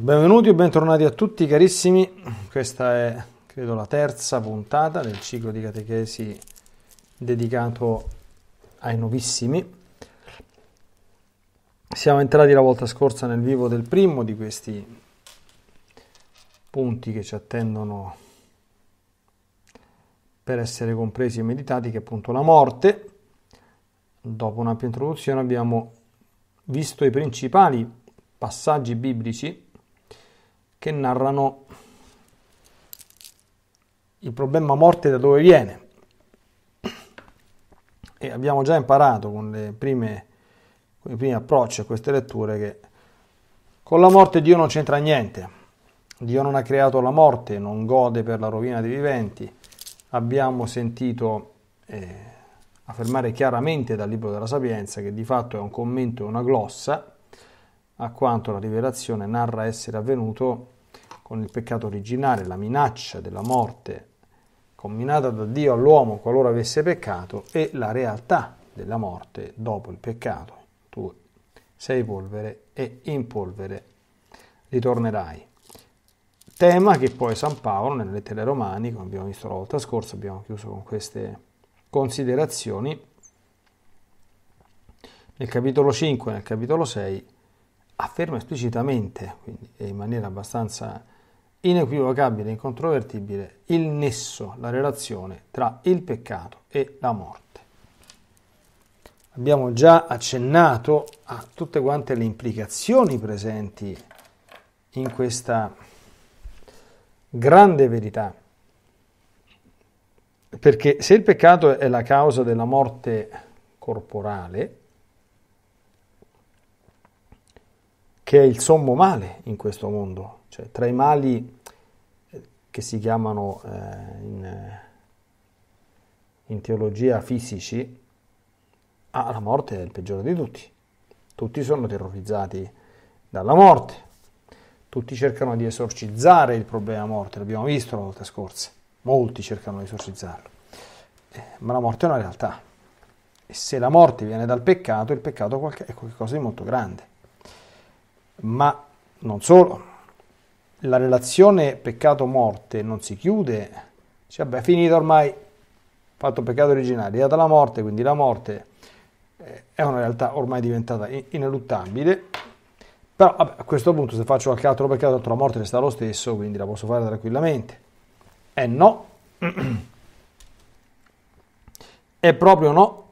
benvenuti o bentornati a tutti carissimi, questa è credo la terza puntata del ciclo di catechesi dedicato ai nuovissimi. Siamo entrati la volta scorsa nel vivo del primo di questi punti che ci attendono per essere compresi e meditati, che è appunto la morte. Dopo un'ampia introduzione abbiamo visto i principali passaggi biblici che narrano il problema morte da dove viene. E abbiamo già imparato con, prime, con i primi approcci a queste letture che con la morte Dio non c'entra niente. Dio non ha creato la morte, non gode per la rovina dei viventi. Abbiamo sentito eh, affermare chiaramente dal libro della Sapienza che di fatto è un commento e una glossa a quanto la rivelazione narra essere avvenuto con il peccato originale, la minaccia della morte combinata da Dio all'uomo qualora avesse peccato e la realtà della morte dopo il peccato. Tu sei polvere e in polvere ritornerai. Tema che poi San Paolo nelle lettere romani, come abbiamo visto la volta scorsa, abbiamo chiuso con queste considerazioni, nel capitolo 5 e nel capitolo 6 afferma esplicitamente, quindi in maniera abbastanza inequivocabile e incontrovertibile, il nesso, la relazione tra il peccato e la morte. Abbiamo già accennato a tutte quante le implicazioni presenti in questa grande verità. Perché se il peccato è la causa della morte corporale, che è il sommo male in questo mondo, cioè tra i mali eh, che si chiamano eh, in, eh, in, teologia fisici, ah, la morte è il peggiore di tutti. Tutti sono terrorizzati dalla morte, tutti cercano di esorcizzare il problema morte, l'abbiamo visto la volta scorsa, molti cercano di esorcizzarlo, eh, ma la morte è una realtà. E se la morte viene dal peccato, il peccato è qualcosa di molto grande ma non solo, la relazione peccato-morte non si chiude, cioè, vabbè, è finita ormai, fatto peccato originale, è data la morte, quindi la morte eh, è una realtà ormai diventata ineluttabile, però vabbè, a questo punto se faccio qualche altro peccato, la morte resta lo stesso, quindi la posso fare tranquillamente. E no, è proprio no,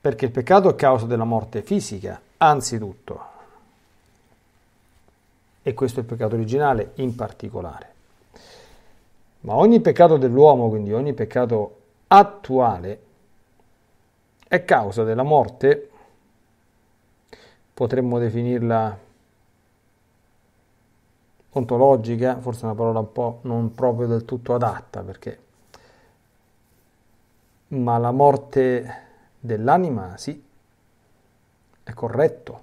perché il peccato è causa della morte fisica, anzitutto. E questo è il peccato originale in particolare. Ma ogni peccato dell'uomo, quindi ogni peccato attuale, è causa della morte, potremmo definirla ontologica, forse una parola un po' non proprio del tutto adatta, perché ma la morte dell'anima sì, è corretto.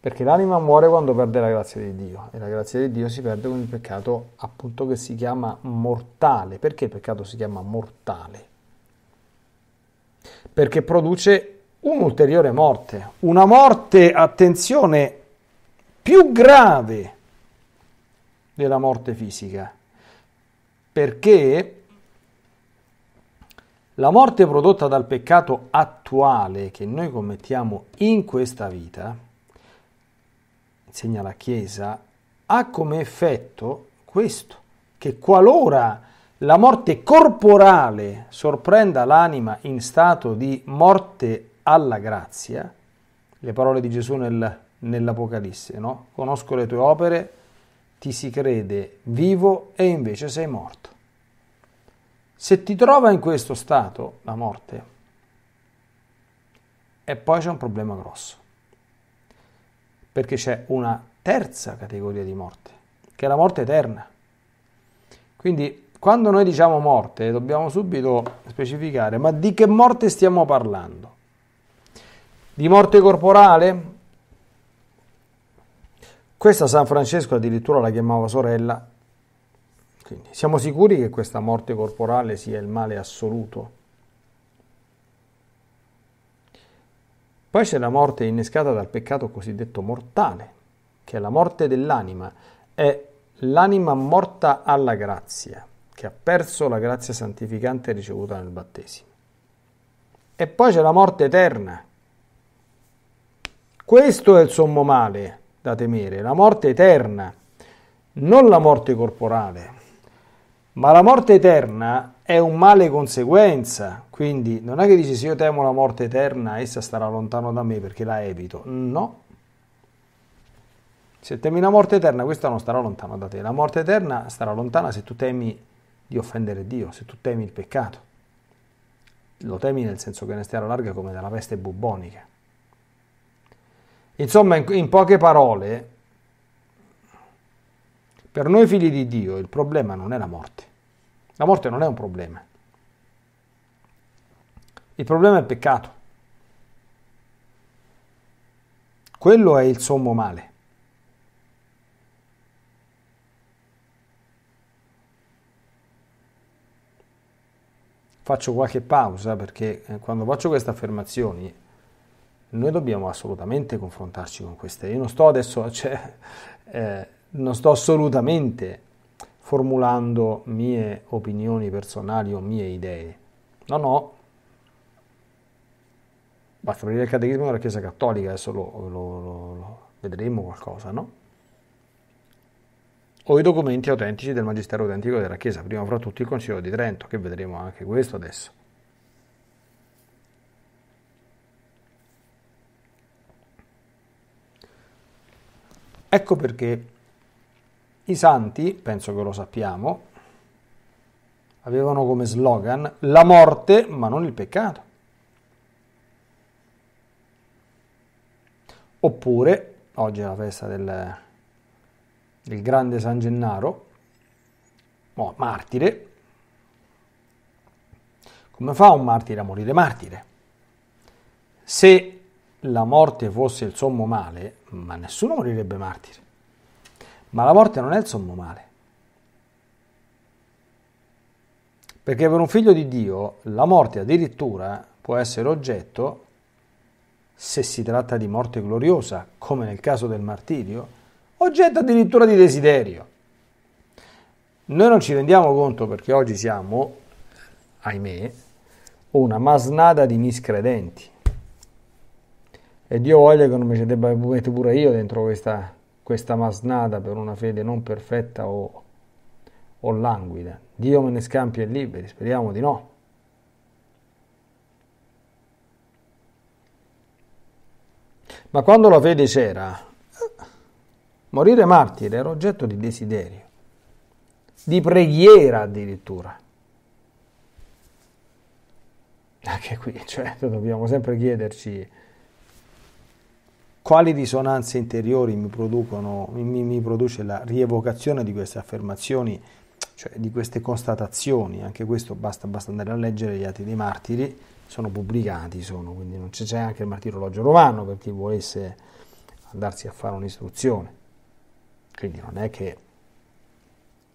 Perché l'anima muore quando perde la grazia di Dio e la grazia di Dio si perde con il peccato appunto che si chiama mortale. Perché il peccato si chiama mortale? Perché produce un'ulteriore morte, una morte, attenzione, più grave della morte fisica. Perché la morte prodotta dal peccato attuale che noi commettiamo in questa vita, insegna la Chiesa, ha come effetto questo, che qualora la morte corporale sorprenda l'anima in stato di morte alla grazia, le parole di Gesù nel, nell'Apocalisse, no? Conosco le tue opere, ti si crede vivo e invece sei morto. Se ti trova in questo stato, la morte, e poi c'è un problema grosso, perché c'è una terza categoria di morte, che è la morte eterna. Quindi quando noi diciamo morte dobbiamo subito specificare, ma di che morte stiamo parlando? Di morte corporale? Questa San Francesco addirittura la chiamava sorella quindi siamo sicuri che questa morte corporale sia il male assoluto? Poi c'è la morte innescata dal peccato cosiddetto mortale, che è la morte dell'anima, è l'anima morta alla grazia, che ha perso la grazia santificante ricevuta nel battesimo. E poi c'è la morte eterna. Questo è il sommo male da temere, la morte eterna, non la morte corporale. Ma la morte eterna è un male conseguenza, quindi non è che dici se io temo la morte eterna, essa starà lontano da me perché la evito. No. Se temi la morte eterna, questa non starà lontano da te. La morte eterna starà lontana se tu temi di offendere Dio, se tu temi il peccato. Lo temi nel senso che ne stai alla larga come dalla peste bubbonica. Insomma, in, in poche parole, per noi figli di Dio il problema non è la morte. La morte non è un problema. Il problema è il peccato. Quello è il sommo male. Faccio qualche pausa perché eh, quando faccio queste affermazioni noi dobbiamo assolutamente confrontarci con queste. Io non sto adesso, cioè, eh, non sto assolutamente formulando mie opinioni personali o mie idee. No, no. Basta aprire il catechismo della Chiesa Cattolica, adesso lo, lo, lo, lo vedremo qualcosa, no? O i documenti autentici del Magistero Autentico della Chiesa, prima fra tutti il Concilio di Trento, che vedremo anche questo adesso. Ecco perché i santi, penso che lo sappiamo, avevano come slogan la morte ma non il peccato. Oppure, oggi è la festa del, del grande San Gennaro, oh, martire, come fa un martire a morire martire? Se la morte fosse il sommo male, ma nessuno morirebbe martire. Ma la morte non è il sommo male. Perché per un figlio di Dio la morte addirittura può essere oggetto, se si tratta di morte gloriosa, come nel caso del martirio, oggetto addirittura di desiderio. Noi non ci rendiamo conto perché oggi siamo, ahimè, una masnada di miscredenti. E Dio voglia che non mi ci debba pure io dentro questa questa masnada per una fede non perfetta o, o languida. Dio me ne scampi e liberi, speriamo di no. Ma quando la fede c'era, morire martire era oggetto di desiderio, di preghiera addirittura. Anche qui, cioè, dobbiamo sempre chiederci quali risonanze interiori mi, mi, mi produce la rievocazione di queste affermazioni, cioè di queste constatazioni, anche questo basta, basta andare a leggere gli atti dei martiri, sono pubblicati, sono, quindi non c'è, c'è anche il martirologio romano per chi volesse andarsi a fare un'istruzione. Quindi non è che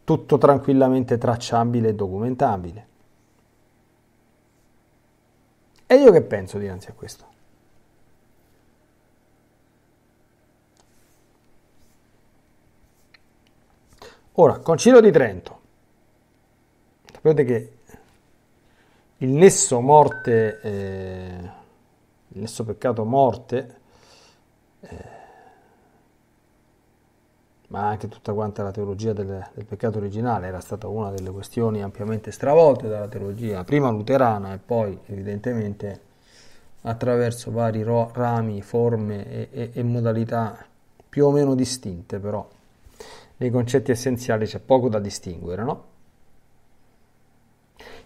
tutto tranquillamente tracciabile e documentabile. E io che penso dinanzi a questo? Ora, Concilio di Trento. Sapete che il nesso morte, eh, il nesso peccato morte, eh, ma anche tutta quanta la teologia del, del, peccato originale era stata una delle questioni ampiamente stravolte dalla teologia, prima luterana e poi evidentemente attraverso vari ro- rami, forme e, e, e modalità più o meno distinte però nei concetti essenziali c'è poco da distinguere, no?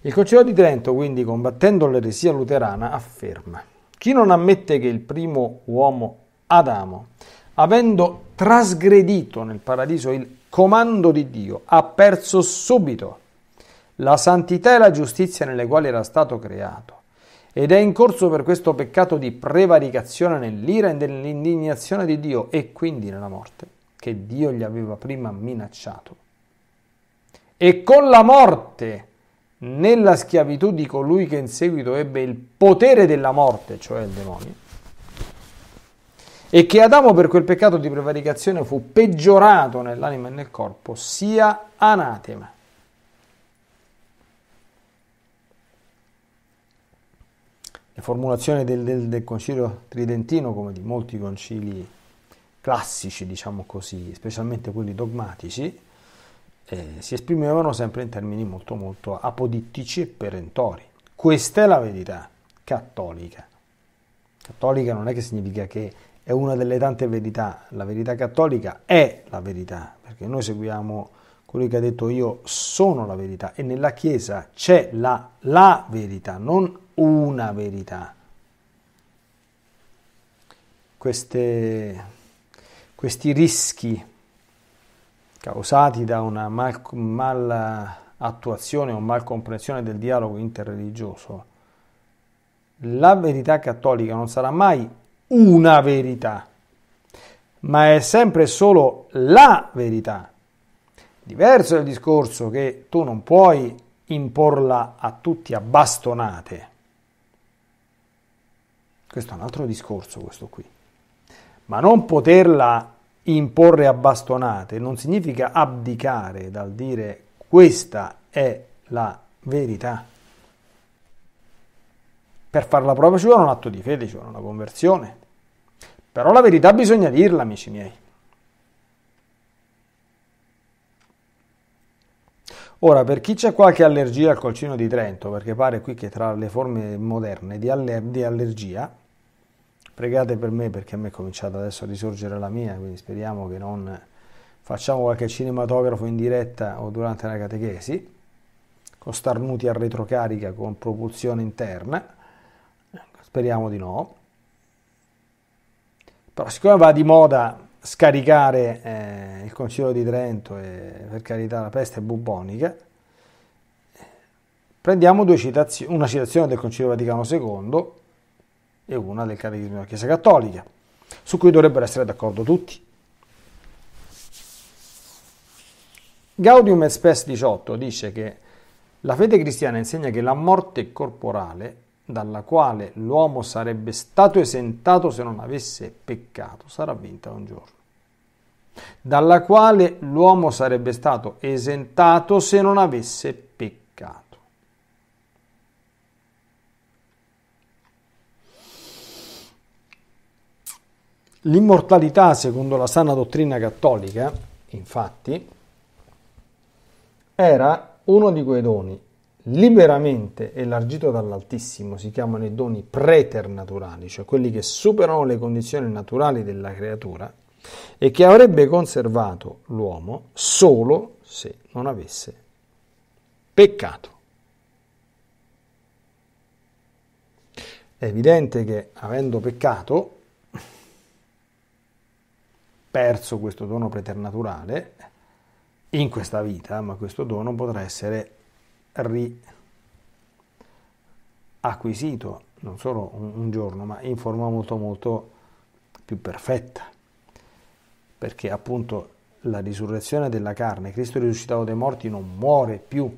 Il Concilio di Trento, quindi, combattendo l'eresia luterana, afferma: Chi non ammette che il primo uomo, Adamo, avendo trasgredito nel paradiso il comando di Dio, ha perso subito la santità e la giustizia nelle quali era stato creato, ed è in corso per questo peccato di prevaricazione nell'ira e nell'indignazione di Dio e quindi nella morte che Dio gli aveva prima minacciato. E con la morte nella schiavitù di colui che in seguito ebbe il potere della morte, cioè il demonio, e che Adamo per quel peccato di prevaricazione fu peggiorato nell'anima e nel corpo, sia anatema. Le formulazioni del, del, del concilio tridentino, come di molti concili classici, diciamo così, specialmente quelli dogmatici, eh, si esprimevano sempre in termini molto molto apodittici e perentori. Questa è la verità cattolica. Cattolica non è che significa che è una delle tante verità, la verità cattolica è la verità, perché noi seguiamo colui che ha detto io sono la verità e nella Chiesa c'è la, la verità, non una verità. Queste, questi rischi causati da una mal, mal attuazione o mal comprensione del dialogo interreligioso, la verità cattolica non sarà mai una verità, ma è sempre solo la verità. Diverso è il discorso che tu non puoi imporla a tutti a bastonate. Questo è un altro discorso, questo qui. Ma non poterla imporre a bastonate non significa abdicare dal dire questa è la verità. Per farla propria ci vuole un atto di fede, ci vuole una conversione. Però la verità bisogna dirla, amici miei. Ora, per chi c'è qualche allergia al colcino di Trento, perché pare qui che tra le forme moderne di, aller- di allergia, Pregate per me perché a me è cominciata adesso a risorgere la mia, quindi speriamo che non facciamo qualche cinematografo in diretta o durante la catechesi, con starnuti a retrocarica con propulsione interna. Speriamo di no. Però siccome va di moda scaricare eh, il Concilio di Trento e per carità la peste bubbonica, prendiamo citazio- una citazione del Concilio Vaticano II e una del Catechismo della Chiesa Cattolica, su cui dovrebbero essere d'accordo tutti. Gaudium et Spes 18 dice che la fede cristiana insegna che la morte corporale, dalla quale l'uomo sarebbe stato esentato se non avesse peccato, sarà vinta un giorno. Dalla quale l'uomo sarebbe stato esentato se non avesse peccato. L'immortalità, secondo la sana dottrina cattolica, infatti, era uno di quei doni liberamente elargito dall'Altissimo, si chiamano i doni preternaturali, cioè quelli che superano le condizioni naturali della creatura e che avrebbe conservato l'uomo solo se non avesse peccato. È evidente che avendo peccato perso questo dono preternaturale in questa vita, ma questo dono potrà essere riacquisito non solo un, giorno, ma in forma molto molto più perfetta. Perché appunto la risurrezione della carne, Cristo risuscitato dai morti non muore più,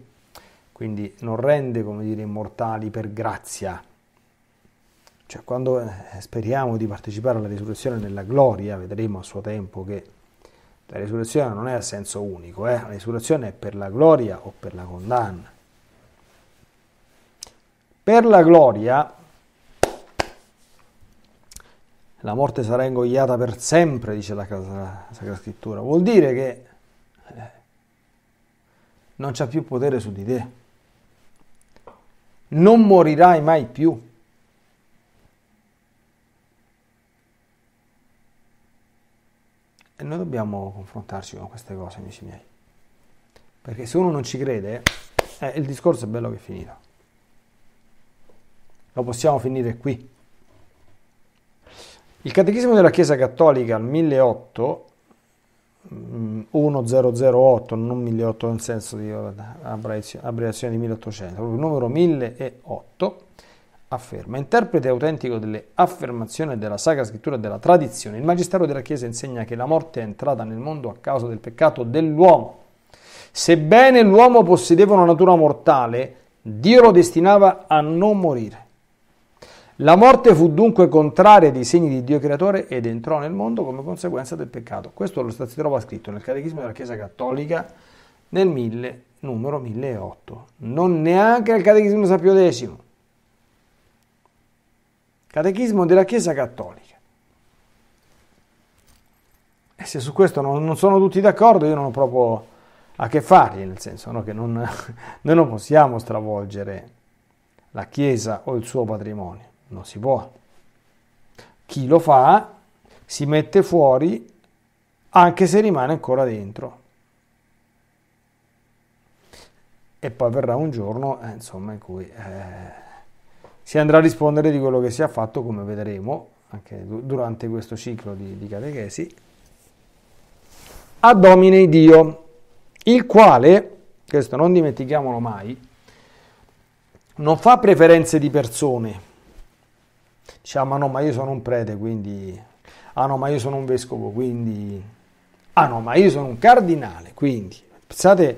quindi non rende, come dire, immortali per grazia, cioè, quando eh, speriamo di partecipare alla risurrezione nella gloria, vedremo a suo tempo che la risurrezione non è a senso unico, eh? la risurrezione è per la gloria o per la condanna. Per la gloria la morte sarà ingoiata per sempre, dice la, Sacra Scrittura. Vuol dire che eh, non c'è più potere su di te. Non morirai mai più. E noi dobbiamo confrontarci con queste cose, amici miei. Perché se uno non ci crede, eh, il discorso è bello che è finito. Lo possiamo finire qui. Il Catechismo della Chiesa Cattolica al 1008, 1008, mm, non 1008 nel senso di abbreviazione di 1800, proprio il numero 1008, afferma, interprete autentico delle affermazioni della Sacra Scrittura e della tradizione, il Magistero della Chiesa insegna che la morte è entrata nel mondo a causa del peccato dell'uomo. Sebbene l'uomo possedeva una natura mortale, Dio lo destinava a non morire. La morte fu dunque contraria ai disegni di Dio creatore ed entrò nel mondo come conseguenza del peccato. Questo lo si trova scritto nel Catechismo della Chiesa Cattolica nel 1000, numero 1008. Non neanche al Catechismo di San Pio X. Catechismo della Chiesa Cattolica. E se su questo non, non sono tutti d'accordo, io non ho proprio a che fargli, nel senso no, che non, noi non possiamo stravolgere la Chiesa o il suo patrimonio non si può. Chi lo fa si mette fuori anche se rimane ancora dentro. E poi verrà un giorno eh, insomma, in cui eh, si andrà a rispondere di quello che si è fatto, come vedremo anche durante questo ciclo di, di catechesi, a Domine Dio, il quale, questo non dimentichiamolo mai, non fa preferenze di persone, Diciamo, ah no, ma io sono un prete, quindi... Ah no, ma io sono un vescovo, quindi... Ah no, ma io sono un cardinale, quindi... Pensate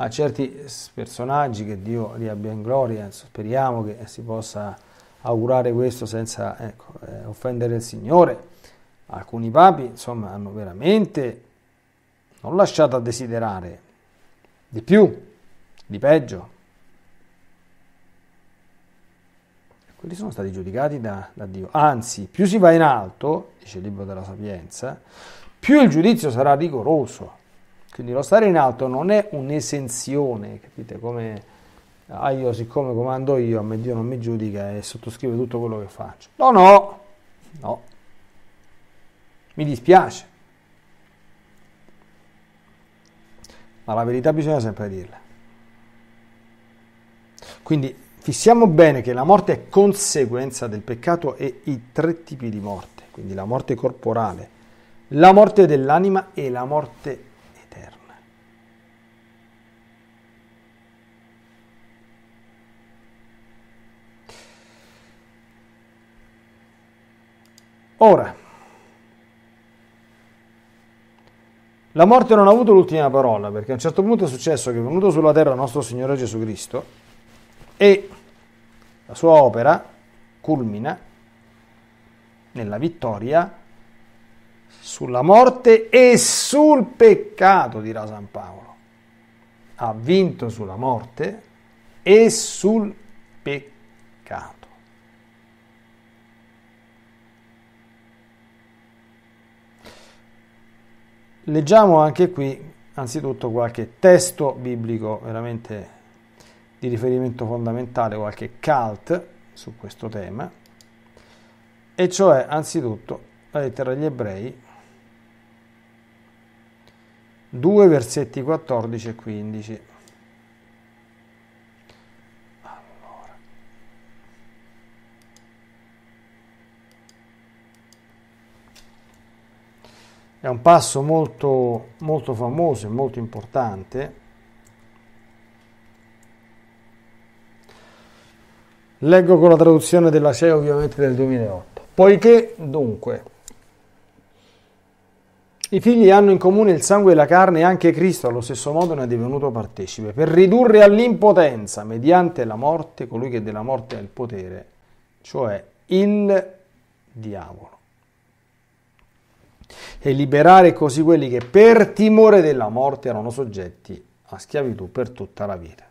a certi personaggi che Dio li abbia in gloria, speriamo che si possa augurare questo senza ecco, eh, offendere il Signore. Alcuni papi, insomma, hanno veramente non lasciato a desiderare di più, di peggio. quelli sono stati giudicati da, da, Dio. Anzi, più si va in alto, dice il libro della Sapienza, più il giudizio sarà rigoroso. Quindi lo stare in alto non è un'esenzione, capite? Come ah, io, siccome comando io, a me Dio non mi giudica e sottoscrive tutto quello che faccio. No, no, no. Mi dispiace. Ma la verità bisogna sempre dirla. Quindi Fissiamo bene che la morte è conseguenza del peccato e i tre tipi di morte, quindi la morte corporale, la morte dell'anima e la morte eterna. Ora, la morte non ha avuto l'ultima parola perché a un certo punto è successo che è venuto sulla terra nostro Signore Gesù Cristo e la sua opera culmina nella vittoria sulla morte e sul peccato, dirà San Paolo. Ha vinto sulla morte e sul peccato. Leggiamo anche qui anzitutto qualche testo biblico veramente di riferimento fondamentale, qualche cult su questo tema, e cioè anzitutto la lettera agli ebrei 2 versetti 14 e 15. È un passo molto, molto famoso e molto importante Leggo con la traduzione della CE ovviamente del 2008. Poiché dunque i figli hanno in comune il sangue e la carne anche Cristo allo stesso modo ne è divenuto partecipe, per ridurre all'impotenza mediante la morte colui che della morte ha il potere, cioè il diavolo. E liberare così quelli che per timore della morte erano soggetti a schiavitù per tutta la vita.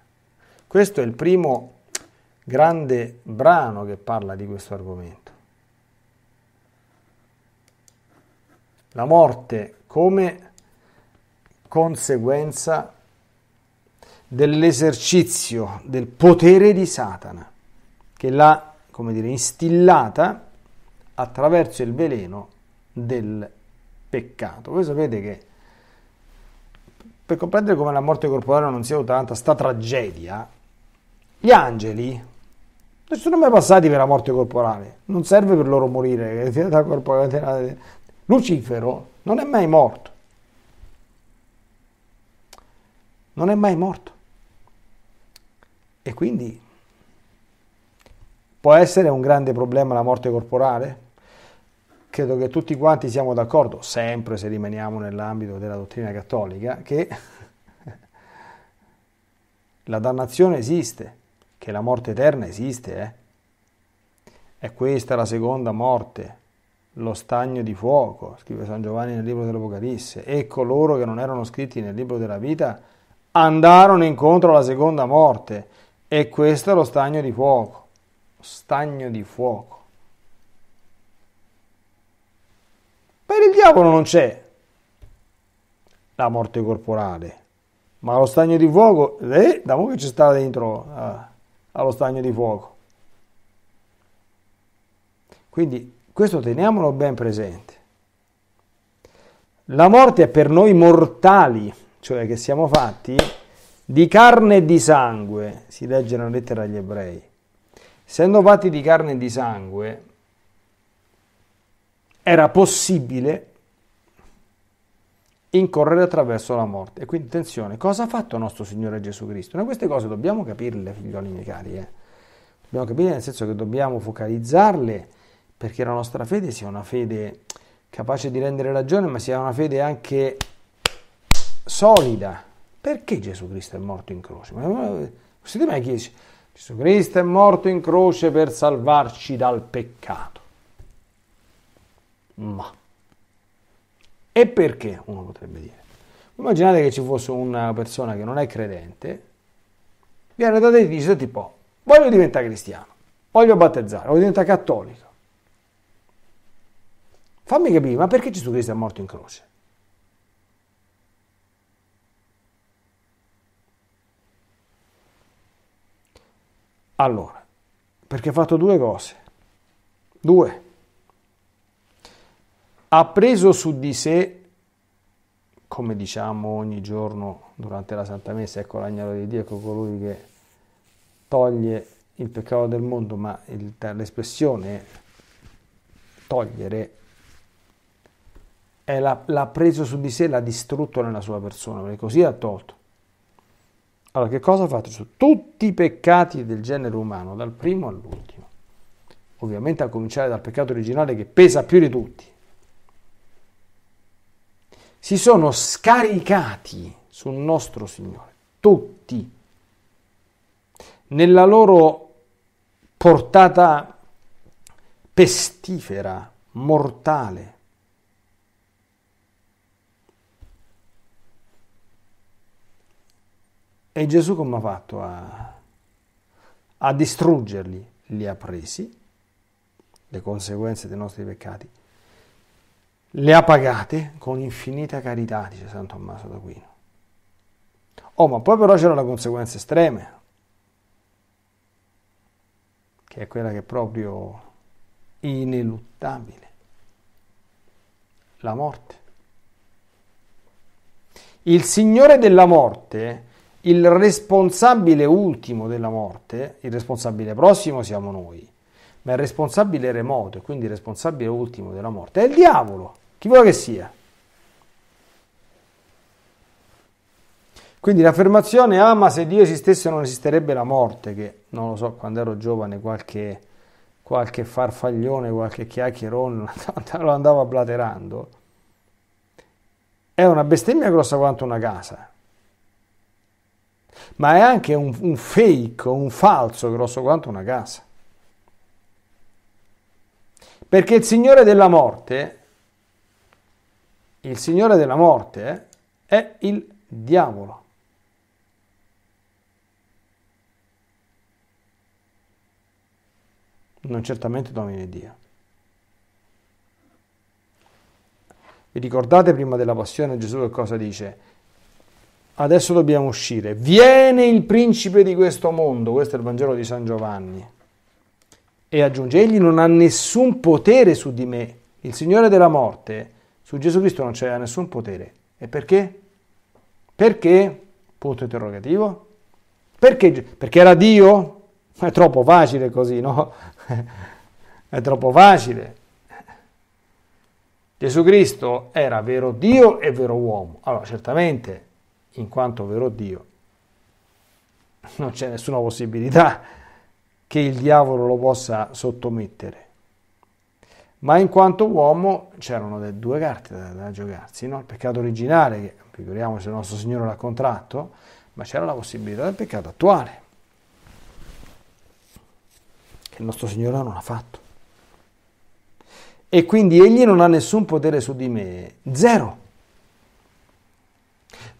Questo è il primo grande brano che parla di questo argomento. La morte come conseguenza dell'esercizio del potere di Satana, che l'ha, come dire, instillata attraverso il veleno del peccato. Voi sapete che per comprendere come la morte corporale non sia tanta sta tragedia, gli angeli non sono mai passati per la morte corporale, non serve per loro morire. Lucifero non è mai morto. Non è mai morto. E quindi può essere un grande problema la morte corporale? Credo che tutti quanti siamo d'accordo, sempre se rimaniamo nell'ambito della dottrina cattolica, che la dannazione esiste che la morte eterna esiste, eh? E questa è la seconda morte, lo stagno di fuoco, scrive San Giovanni nel libro dell'Apocalisse. E coloro che non erano scritti nel libro della vita andarono incontro alla seconda morte. E questo è lo stagno di fuoco. Stagno di fuoco. Per il diavolo non c'è la morte corporale, ma lo stagno di fuoco, eh, da che ci sta dentro ah, allo stagno di fuoco. Quindi questo teniamolo ben presente. La morte è per noi mortali, cioè che siamo fatti di carne e di sangue, si legge nella lettera agli ebrei. Essendo fatti di carne e di sangue, era possibile incorrere attraverso la morte. E quindi attenzione, cosa ha fatto nostro Signore Gesù Cristo? Noi queste cose dobbiamo capirle, figlioli miei cari. Eh? Dobbiamo capirle nel senso che dobbiamo focalizzarle perché la nostra fede sia una fede capace di rendere ragione, ma sia una fede anche solida. Perché Gesù Cristo è morto in croce? Ma siete mai chiesi? Gesù Cristo è morto in croce per salvarci dal peccato. Ma. E perché? Uno potrebbe dire. Immaginate che ci fosse una persona che non è credente, viene da te e dice tipo, voglio diventare cristiano, voglio battezzare, voglio diventare cattolico. Fammi capire, ma perché Gesù Cristo è morto in croce? Allora, perché ha fatto due cose. Due. Ha preso su di sé, come diciamo ogni giorno durante la Santa Messa, ecco l'agnello di Dio, ecco colui che toglie il peccato del mondo, ma il, l'espressione togliere la, l'ha preso su di sé, l'ha distrutto nella sua persona, perché così ha tolto. Allora, che cosa ha fatto? Su tutti i peccati del genere umano, dal primo all'ultimo. Ovviamente a cominciare dal peccato originale che pesa più di tutti. Si sono scaricati sul nostro Signore, tutti, nella loro portata pestifera, mortale. E Gesù come ha fatto a, a distruggerli? Li ha presi, le conseguenze dei nostri peccati, le ha pagate con infinita carità, dice San Tommaso d'Aquino. Oh, ma poi però c'era la conseguenza estrema, che è quella che è proprio ineluttabile, la morte. Il Signore della morte il responsabile ultimo della morte, il responsabile prossimo siamo noi, ma il responsabile remoto e quindi il responsabile ultimo della morte è il diavolo, chi vuole che sia. Quindi l'affermazione, ah ma se Dio esistesse non esisterebbe la morte, che non lo so, quando ero giovane qualche, qualche farfaglione, qualche chiacchierone lo andava blaterando, è una bestemmia grossa quanto una casa ma è anche un, un fake, un falso grosso quanto una casa. Perché il Signore della morte, il Signore della morte è il diavolo. Non certamente domine Dio. Vi ricordate prima della passione Gesù che cosa dice? adesso dobbiamo uscire. Viene il principe di questo mondo, questo è il Vangelo di San Giovanni. E aggiunge, egli non ha nessun potere su di me. Il Signore della morte, su Gesù Cristo non c'è nessun potere. E perché? Perché? Punto interrogativo. Perché? Perché era Dio? È troppo facile così, no? È troppo facile. Gesù Cristo era vero Dio e vero uomo. Allora, certamente in quanto vero Dio, non c'è nessuna possibilità che il diavolo lo possa sottomettere. Ma in quanto uomo c'erano due carte da, da giocarsi, no? il peccato originale, che figuriamoci se il nostro Signore l'ha contratto, ma c'era la possibilità del peccato attuale, che il nostro Signore non ha fatto. e quindi egli non ha nessun potere su di me. Zero.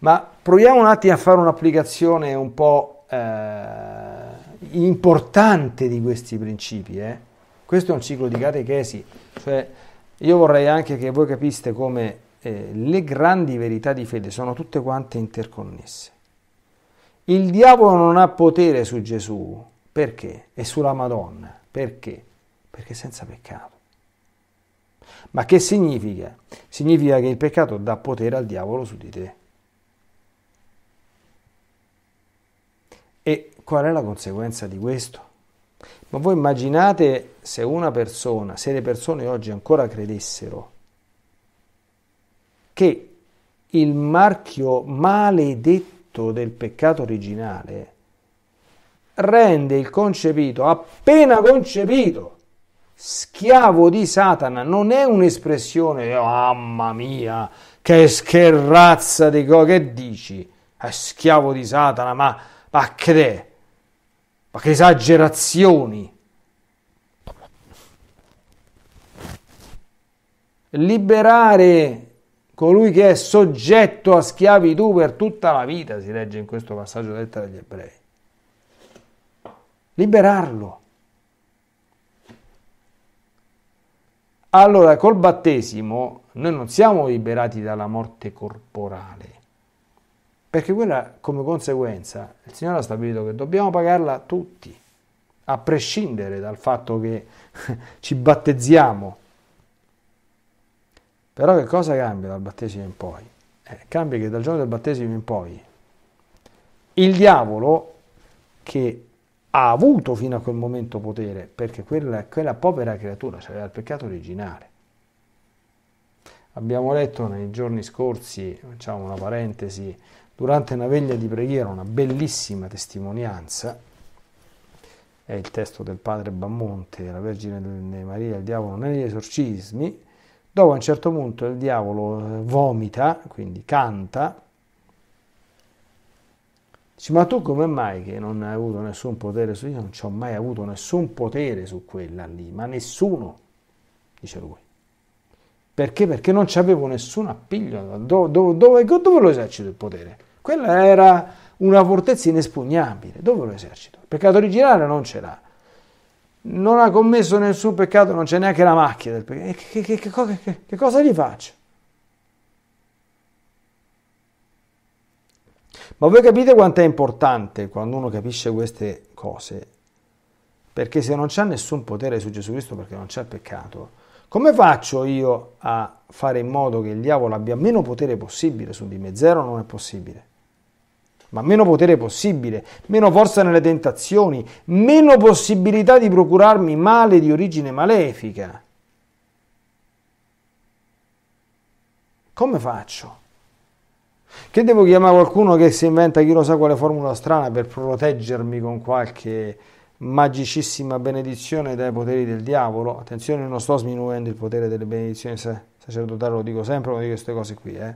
Ma proviamo un attimo a fare un'applicazione un po' eh, importante di questi principi. Eh? Questo è un ciclo di catechesi, cioè io vorrei anche che voi capiste come eh, le grandi verità di fede sono tutte quante interconnesse. Il diavolo non ha potere su Gesù, perché? E sulla Madonna, perché? Perché senza peccato. Ma che significa? Significa che il peccato dà potere al diavolo su di te. E qual è la conseguenza di questo? Ma voi immaginate se una persona, se le persone oggi ancora credessero che il marchio maledetto del peccato originale rende il concepito, appena concepito, schiavo di Satana, non è un'espressione, oh, mamma mia, che, che razza di co, che dici? È schiavo di Satana, ma, ma che Ma che esagerazioni! Liberare colui che è soggetto a schiavitù per tutta la vita, si legge in questo passaggio della degli ebrei. Liberarlo. Allora, col battesimo noi non siamo liberati dalla morte corporale, perché quella come conseguenza il Signore ha stabilito che dobbiamo pagarla tutti, a prescindere dal fatto che ci battezziamo però che cosa cambia dal battesimo in poi? Eh, cambia che dal giorno del battesimo in poi il diavolo che ha avuto fino a quel momento potere, perché quella, quella povera creatura aveva il peccato originale. Abbiamo letto nei giorni scorsi, facciamo una parentesi, durante una veglia di preghiera una bellissima testimonianza, è il testo del padre Bammonte, la Vergine Maria e il diavolo negli esorcismi, dove a un certo punto il diavolo eh, vomita, quindi canta, dice ma tu come mai che non hai avuto nessun potere su io? Non ci ho mai avuto nessun potere su quella lì, ma nessuno, dice lui. Perché? Perché non c'avevo nessun appiglio. Dove, dove, dove lo esercito il potere? Quella era una fortezza inespugnabile. Dove lo esercito? Peccato originale non ce l'ha non ha commesso nessun peccato, non c'è neanche la macchia del peccato. Che, che, che, che, cosa gli faccio? Ma voi capite quanto è importante quando uno capisce queste cose? Perché se non c'è nessun potere su Gesù Cristo perché non c'è peccato, come faccio io a fare in modo che il diavolo abbia meno potere possibile su di me? Zero non è possibile ma meno potere possibile, meno forza nelle tentazioni, meno possibilità di procurarmi male di origine malefica. Come faccio? Che devo chiamare qualcuno che si inventa chi lo sa quale formula strana per proteggermi con qualche magicissima benedizione dai poteri del diavolo? Attenzione, non sto sminuendo il potere delle benedizioni sacerdotali, lo dico sempre quando dico queste cose qui, eh?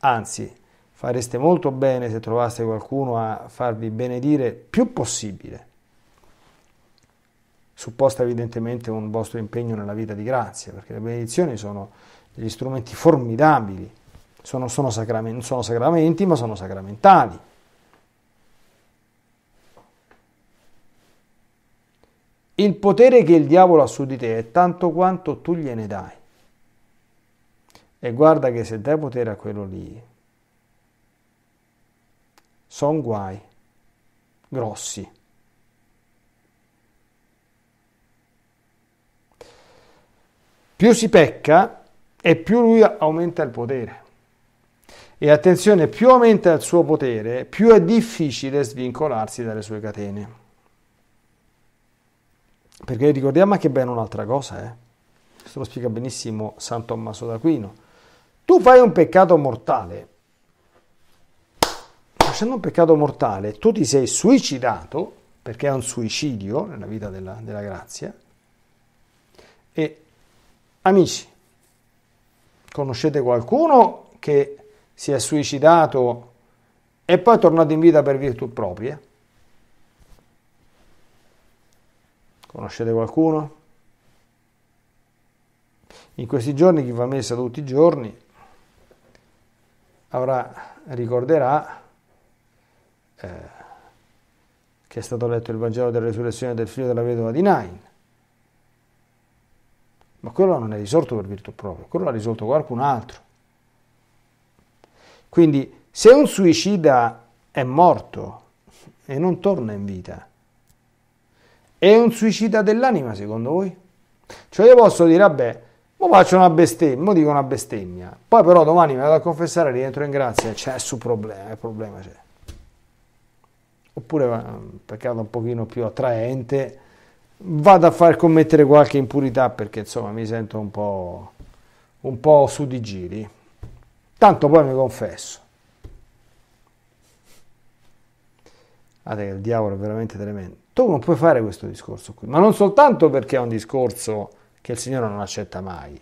Anzi, fareste molto bene se trovaste qualcuno a farvi benedire più possibile. Supposta evidentemente un vostro impegno nella vita di grazia, perché le benedizioni sono degli strumenti formidabili, sono, sono, sacramenti, sono sacramenti, ma sono sacramentali. Il potere che il diavolo ha su di te è tanto quanto tu gliene dai. E guarda che se dai potere a quello lì, sono guai grossi. Più si pecca e più lui aumenta il potere. E attenzione, più aumenta il suo potere, più è difficile svincolarsi dalle sue catene. Perché ricordiamo anche bene un'altra cosa, eh? questo lo spiega benissimo San Tommaso d'Aquino. Tu fai un peccato mortale, facendo un peccato mortale, tu ti sei suicidato, perché è un suicidio nella vita della, della grazia, e amici, conoscete qualcuno che si è suicidato e poi è tornato in vita per virtù proprie? Conoscete qualcuno? In questi giorni chi va a messa tutti i giorni avrà, ricorderà eh, che è stato letto il Vangelo della resurrezione del figlio della vedova di Nain. Ma quello non è risolto per virtù propria, quello l'ha risolto qualcun altro. Quindi se un suicida è morto e non torna in vita, è un suicida dell'anima secondo voi? Cioè io posso dire, vabbè, Mo faccio una bestemmia, mo dico una bestemmia. Poi però domani mi vado a confessare, rientro in grazia, c'è su problema, il problema c'è. Oppure un peccato un pochino più attraente, vado a far commettere qualche impurità perché insomma mi sento un po', un po' su di giri. Tanto poi mi confesso. Guardate che il diavolo è veramente tremendo. Tu non puoi fare questo discorso qui, ma non soltanto perché è un discorso che il Signore non accetta mai,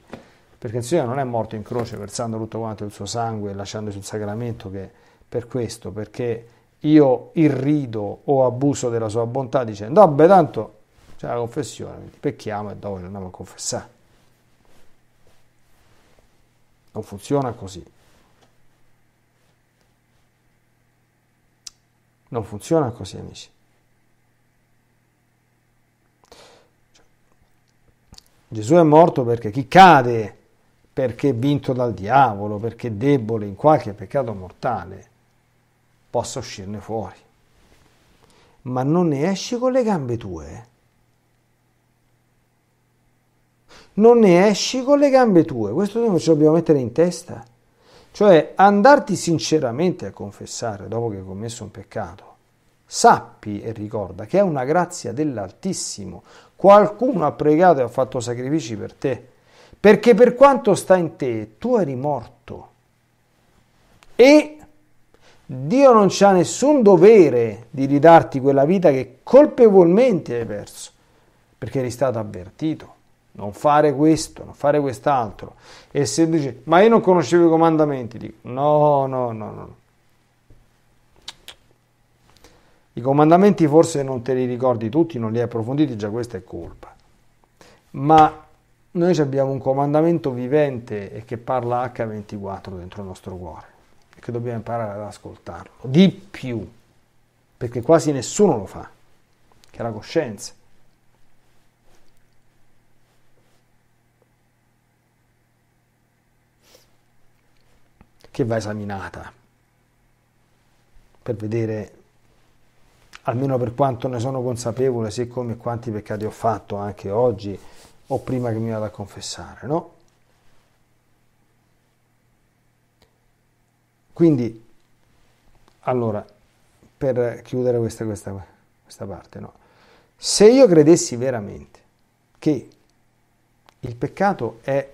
perché il Signore non è morto in croce versando tutto quanto il suo sangue e lasciandoci il sacramento che per questo, perché io irrido o abuso della sua bontà dicendo, vabbè tanto c'è la confessione, pecchiamo e dopo andiamo a confessare. Non funziona così. Non funziona così, amici. Gesù è morto perché chi cade perché è vinto dal diavolo, perché è debole in qualche peccato mortale, possa uscirne fuori. Ma non ne esci con le gambe tue. Non ne esci con le gambe tue. Questo noi ce lo dobbiamo mettere in testa. Cioè andarti sinceramente a confessare dopo che hai commesso un peccato. Sappi e ricorda che è una grazia dell'Altissimo, Qualcuno ha pregato e ha fatto sacrifici per te, perché per quanto sta in te, tu eri morto. E Dio non c'ha nessun dovere di ridarti quella vita che colpevolmente hai perso, perché eri stato avvertito. Non fare questo, non fare quest'altro. E se dici, ma io non conoscevo i comandamenti, dico, no, no, no, no. I comandamenti forse non te li ricordi tutti, non li hai approfonditi, già questa è colpa. Ma noi abbiamo un comandamento vivente e che parla H24 dentro il nostro cuore e che dobbiamo imparare ad ascoltarlo. Di più, perché quasi nessuno lo fa, che è la coscienza. Che va esaminata per vedere almeno per quanto ne sono consapevole, se come quanti peccati ho fatto anche oggi o prima che mi vada a confessare, no? Quindi, allora, per chiudere questa, questa, questa parte, no? Se io credessi veramente che il peccato è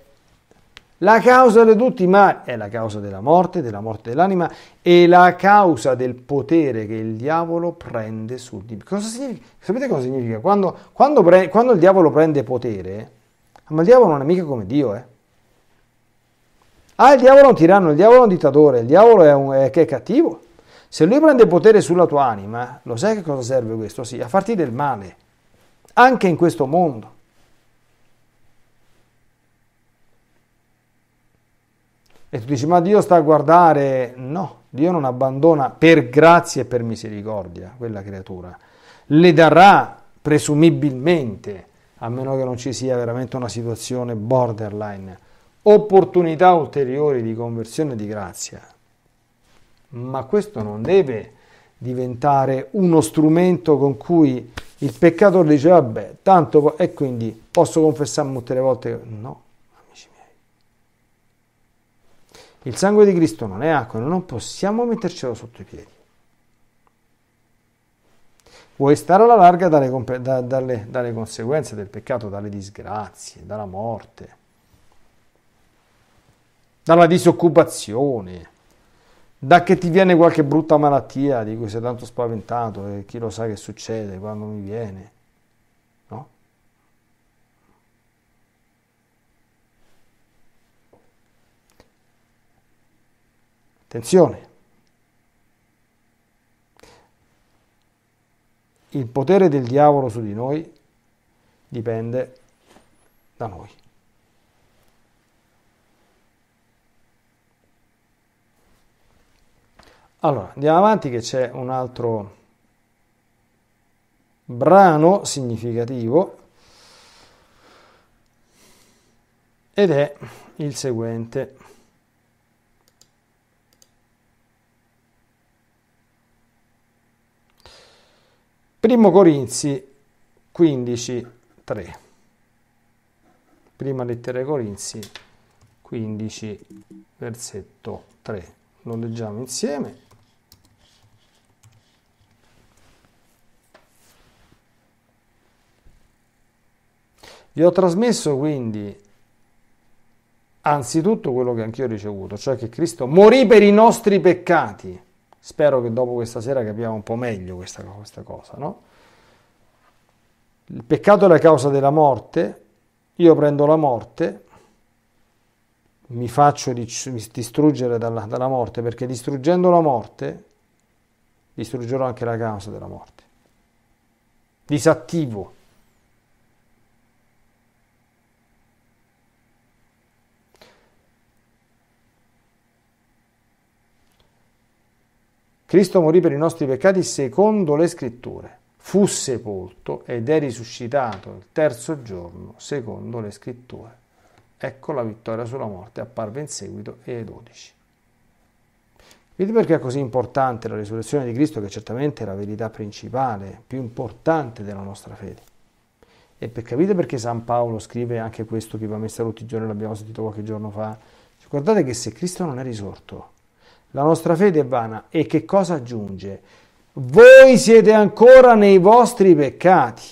la causa di tutti mali è la causa della morte, della morte dell'anima e la causa del potere che il diavolo prende su di me. Cosa significa? Sapete cosa significa? Quando, quando, pre, quando il diavolo prende potere, ma il diavolo non è mica come Dio, eh? Ah, il diavolo è un tiranno, il diavolo è un dittatore, il diavolo è, un, è, che è cattivo. Se lui prende potere sulla tua anima, lo sai che cosa serve questo? Sì, a farti del male, anche in questo mondo. E tu dici, ma Dio sta a guardare? No, Dio non abbandona per grazia e per misericordia quella creatura. Le darà presumibilmente, a meno che non ci sia veramente una situazione borderline, opportunità ulteriori di conversione di grazia. Ma questo non deve diventare uno strumento con cui il peccatore dice, vabbè, tanto, e quindi posso confessarmi tutte le volte? No, Il sangue di Cristo non è acqua, non possiamo mettercelo sotto i piedi. Vuoi stare alla larga dalle, da, dalle, dalle conseguenze del peccato, dalle disgrazie, dalla morte, dalla disoccupazione, da che ti viene qualche brutta malattia di cui sei tanto spaventato e chi lo sa che succede quando mi viene. Attenzione, il potere del diavolo su di noi dipende da noi. Allora, andiamo avanti che c'è un altro brano significativo ed è il seguente. Primo Corinzi 15, 3. Prima lettera Corinzi 15, versetto 3. Lo leggiamo insieme. Vi ho trasmesso quindi anzitutto quello che anch'io ho ricevuto, cioè che Cristo morì per i nostri peccati. Spero che dopo questa sera capiamo un po' meglio questa, questa cosa, no? Il peccato è la causa della morte, io prendo la morte, mi faccio distruggere dalla, dalla morte, perché distruggendo la morte distruggerò anche la causa della morte. Disattivo Cristo morì per i nostri peccati secondo le scritture, fu sepolto ed è risuscitato il terzo giorno secondo le scritture. Ecco la vittoria sulla morte apparve in seguito ai dodici. Vedete perché è così importante la risurrezione di Cristo, che certamente è la verità principale, più importante della nostra fede. E per capire perché San Paolo scrive anche questo che va messo tutti i giorni, l'abbiamo sentito qualche giorno fa. Guardate che se Cristo non è risorto, la nostra fede è vana. E che cosa aggiunge? Voi siete ancora nei vostri peccati,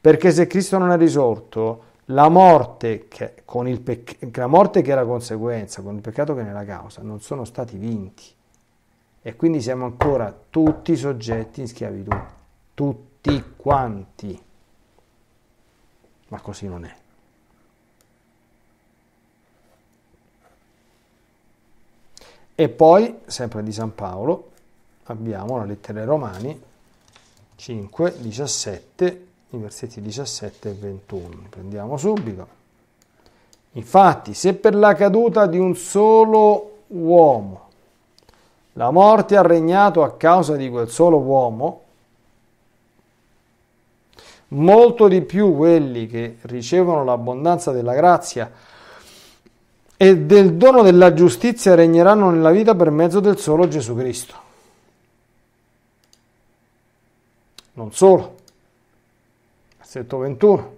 perché se Cristo non è risorto, la morte che, la morte che è la conseguenza, con il peccato che è la causa, non sono stati vinti. E quindi siamo ancora tutti soggetti in schiavitù, tutti quanti. Ma così non è. E poi, sempre di San Paolo, abbiamo la lettera ai Romani 5, 17, i versetti 17 e 21. Prendiamo subito. Infatti, se per la caduta di un solo uomo la morte ha regnato a causa di quel solo uomo, molto di più quelli che ricevono l'abbondanza della grazia e del dono della giustizia regneranno nella vita per mezzo del solo Gesù Cristo. Non solo. Versetto 21.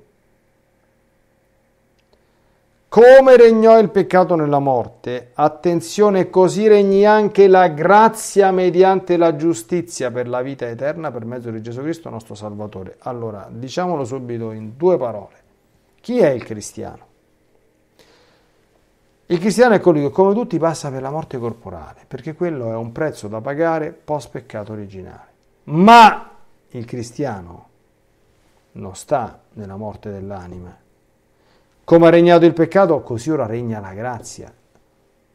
Come regnò il peccato nella morte, attenzione, così regni anche la grazia mediante la giustizia per la vita eterna per mezzo di Gesù Cristo nostro Salvatore. Allora, diciamolo subito in due parole. Chi è il cristiano? Il cristiano è colui che come tutti passa per la morte corporale, perché quello è un prezzo da pagare post peccato originale. Ma il cristiano non sta nella morte dell'anima. Come ha regnato il peccato, così ora regna la grazia.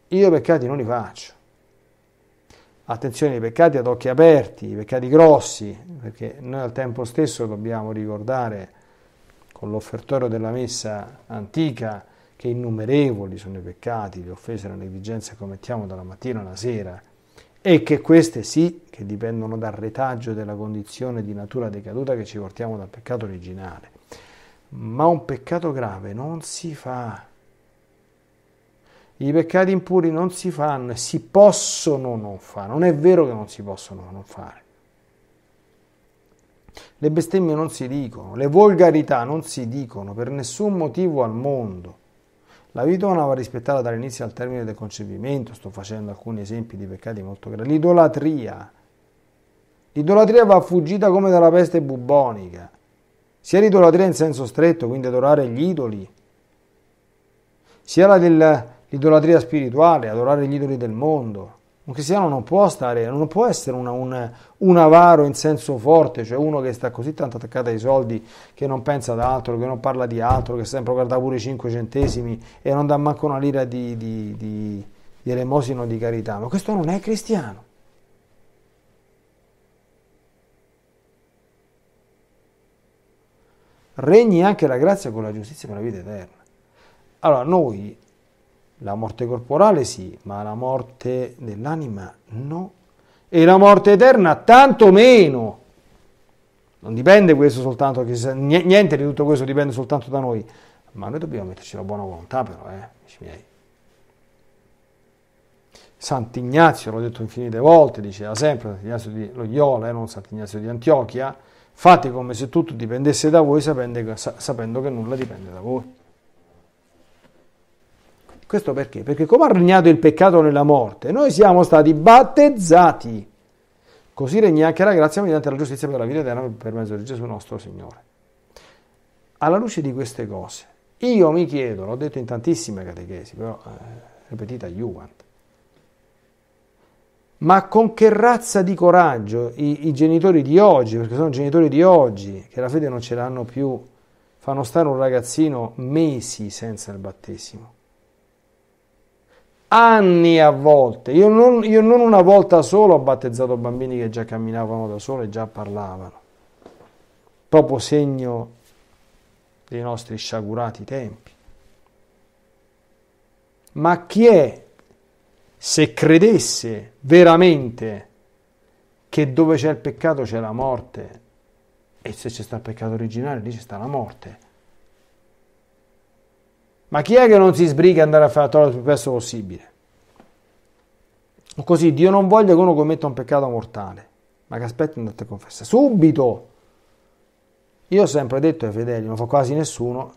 Io peccati non li faccio. Attenzione ai peccati ad occhi aperti, i peccati grossi, perché noi al tempo stesso dobbiamo ricordare con l'offertorio della messa antica che innumerevoli sono i peccati, le offese e le negligenze che commettiamo dalla mattina alla sera e che queste sì, che dipendono dal retaggio della condizione di natura decaduta che ci portiamo dal peccato originale. Ma un peccato grave non si fa. I peccati impuri non si fanno e si possono non fare. Non è vero che non si possono non fare. Le bestemmie non si dicono, le volgarità non si dicono per nessun motivo al mondo. La vita va rispettata dall'inizio al termine del concepimento, sto facendo alcuni esempi di peccati molto gravi. L'idolatria. L'idolatria va fuggita come dalla peste bubonica. Sia l'idolatria in senso stretto, quindi adorare gli idoli, sia l'idolatria spirituale, adorare gli idoli del mondo. Un cristiano non può stare, non può essere una, un, un, avaro in senso forte, cioè uno che sta così tanto attaccato ai soldi che non pensa ad altro, che non parla di altro, che sempre guarda pure i 5 centesimi e non dà manco una lira di, di, di, di elemosino o di carità. Ma questo non è cristiano. Regni anche la grazia con la giustizia per la vita eterna. Allora, noi la morte corporale sì, ma la morte dell'anima no. e la morte eterna tanto meno. Non dipende questo soltanto, niente di tutto questo dipende soltanto da noi, ma noi dobbiamo metterci la buona volontà però, eh, amici miei. Sant'Ignazio, l'ho detto infinite volte, diceva sempre Sant'Ignazio di Loyola, eh, non Sant'Ignazio di Antiochia, fate come se tutto dipendesse da voi sapendo che nulla dipende da voi. Questo perché? Perché come ha regnato il peccato nella morte, noi siamo stati battezzati. Così regna anche la grazia mediante la giustizia per la vita eterna per mezzo di Gesù nostro Signore. Alla luce di queste cose, io mi chiedo, l'ho detto in tantissime catechesi, però eh, ripetita Juvent, ma con che razza di coraggio i, i, genitori di oggi, perché sono genitori di oggi, che la fede non ce l'hanno più, fanno stare un ragazzino mesi senza il battesimo? Anni a volte. Io non, io non una volta solo ho battezzato bambini che già camminavano da soli e già parlavano. Proprio segno dei nostri sciagurati tempi. Ma chi è se credesse veramente che dove c'è il peccato c'è la morte e se c'è sta il peccato originale lì c'è sta la morte. Ma chi è che non si sbriga ad andare a fare la Torah il più presto possibile? O così, Dio non voglia che uno commetta un peccato mortale, ma che aspetti andate a confessare. Subito! Io ho sempre detto ai fedeli, non fa quasi nessuno,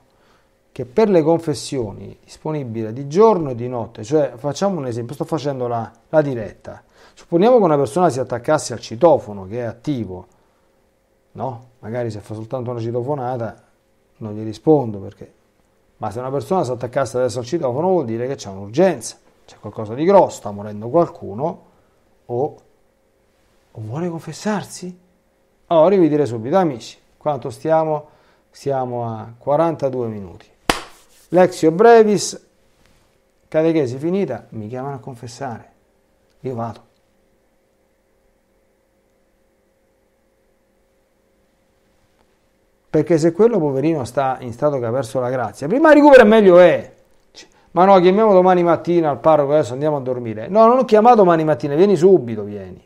che per le confessioni disponibili di giorno e di notte, cioè facciamo un esempio, sto facendo la, la diretta, supponiamo che una persona si attaccasse al citofono che è attivo, no? Magari se fa soltanto una citofonata non gli rispondo perché, ma se una persona si attaccasse adesso al citofono vuol dire che c'è un'urgenza, c'è qualcosa di grosso, sta morendo qualcuno o, o vuole confessarsi? Allora vi direi subito, amici, quanto stiamo? Siamo a 42 minuti. Lexio brevis, catechesi finita, mi chiamano a confessare. Io vado. Perché se quello poverino sta in stato che ha perso la grazia, prima recupera meglio è. Ma no, chiamiamo domani mattina al parroco, adesso andiamo a dormire. No, non ho chiamato domani mattina, vieni subito, vieni.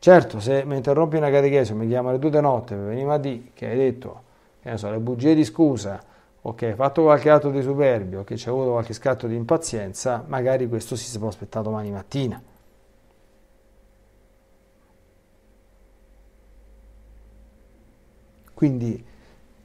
Certo, se mi interrompi una catechesi mi chiama alle due di notte per venire a che hai detto, che ne so, le bugie di scusa, ok, fatto qualche atto di superbio, che c'è avuto qualche scatto di impazienza, magari questo si può aspettare domani mattina. Quindi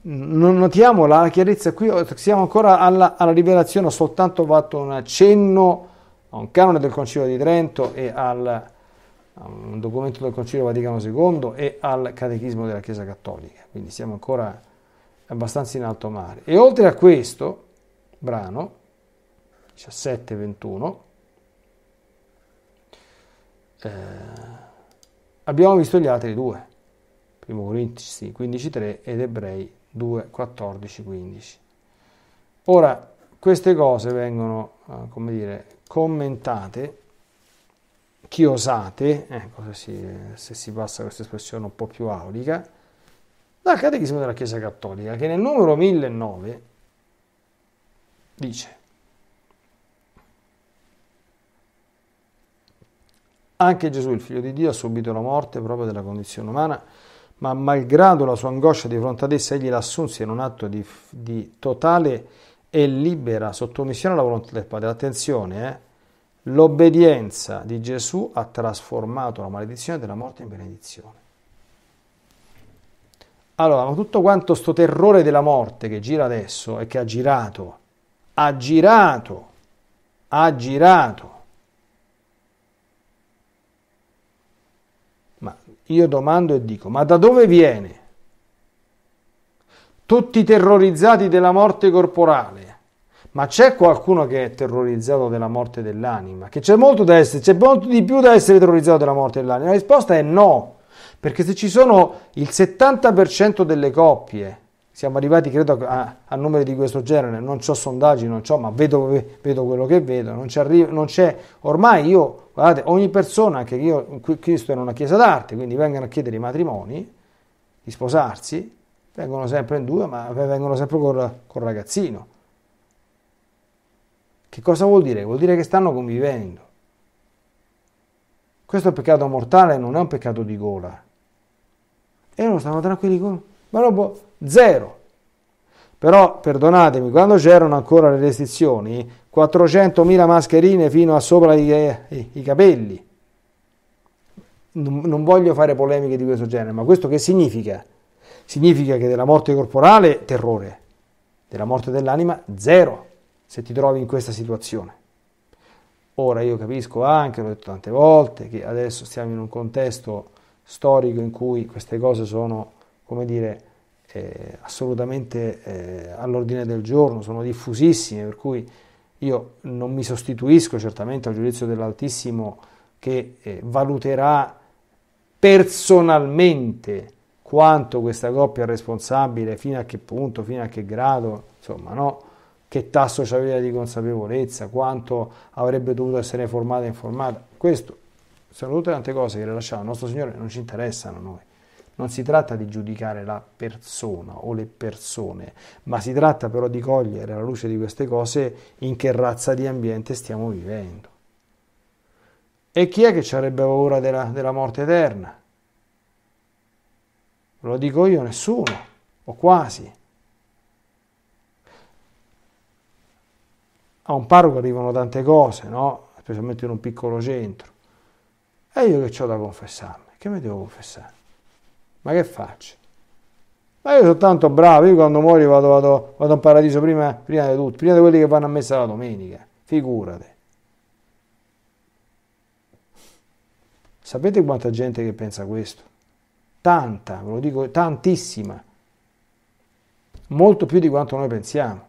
non notiamo la chiarezza qui, siamo ancora alla, alla rivelazione, ho soltanto fatto un accenno a un canone del Concilio di Trento e al, a un documento del Concilio Vaticano II e al Catechismo della Chiesa Cattolica, quindi siamo ancora abbastanza in alto mare. E oltre a questo brano, 17-21, eh, abbiamo visto gli altri due, primo Corinzi 15-3 ed Ebrei 2-14-15. Ora, queste cose vengono, eh, come dire, commentate, chiosate, ecco se si, se si passa questa espressione un po' più aulica, dal Catechismo della Chiesa Cattolica, che nel numero 1009 dice Anche Gesù, il figlio di Dio, ha subito la morte proprio della condizione umana, ma malgrado la sua angoscia di fronte ad essa, egli l'assunse in un atto di, di totale e libera sottomissione alla volontà del Padre. Attenzione, eh? l'obbedienza di Gesù ha trasformato la maledizione della morte in benedizione. Allora, tutto quanto sto terrore della morte che gira adesso e che ha girato, ha girato, ha girato. Ma io domando e dico, ma da dove viene? Tutti terrorizzati della morte corporale. Ma c'è qualcuno che è terrorizzato della morte dell'anima? Che c'è molto da essere, c'è molto di più da essere terrorizzato della morte dell'anima? La risposta è no. Perché se ci sono il 70% delle coppie, siamo arrivati credo a, a numeri di questo genere, non ho sondaggi, non ho, ma vedo, vedo, quello che vedo, non non c'è, ormai io, guardate, ogni persona, che io, qui sto in una chiesa d'arte, quindi vengono a chiedere i matrimoni, di sposarsi, vengono sempre in due, ma vengono sempre col, col ragazzino. Che cosa vuol dire? Vuol dire che stanno convivendo. Questo peccato mortale non è un peccato di gola. E loro stavano tranquilli con... Ma proprio zero. Però, perdonatemi, quando c'erano ancora le restrizioni, 400.000 mascherine fino a sopra i, i, i capelli. Non, non voglio fare polemiche di questo genere, ma questo che significa? Significa che della morte corporale, terrore, della morte dell'anima, zero, se ti trovi in questa situazione. Ora io capisco anche, l'ho detto tante volte, che adesso stiamo in un contesto storico in cui queste cose sono, come dire, eh, assolutamente eh, all'ordine del giorno, sono diffusissime, per cui io non mi sostituisco certamente al giudizio dell'Altissimo che eh, valuterà personalmente quanto questa coppia è responsabile, fino a che punto, fino a che grado, insomma, no? che tasso c'aveva di consapevolezza, quanto avrebbe dovuto essere formata e informata. Questo sono tutte tante cose che le lasciamo al nostro Signore, non ci interessano a noi. Non si tratta di giudicare la persona o le persone, ma si tratta però di cogliere alla luce di queste cose in che razza di ambiente stiamo vivendo. E chi è che ci avrebbe paura della, della morte eterna? Lo dico io, nessuno, o quasi. A un parroco arrivano tante cose, no? Specialmente in un piccolo centro. E io che ho da confessarmi? Che mi devo confessare? Ma che faccio? Ma io sono tanto bravo, io quando muoio vado, vado, vado in paradiso prima, prima di tutti, prima di quelli che vanno a messa la domenica. Figurate. Sapete quanta gente che pensa questo? Tanta, ve lo dico, tantissima. Molto più di quanto noi pensiamo.